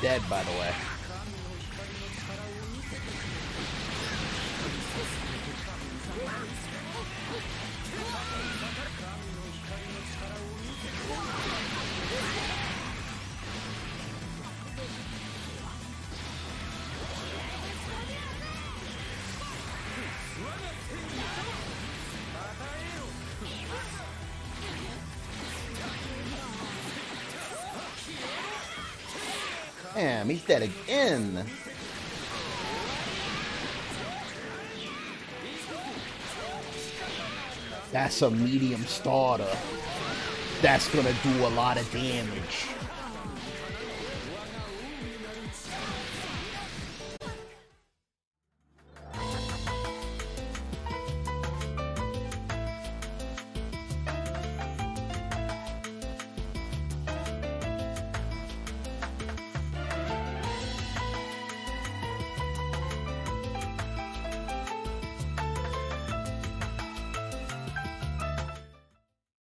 dead, by the way. Damn, he's dead again. That's a medium starter. That's gonna do a lot of damage.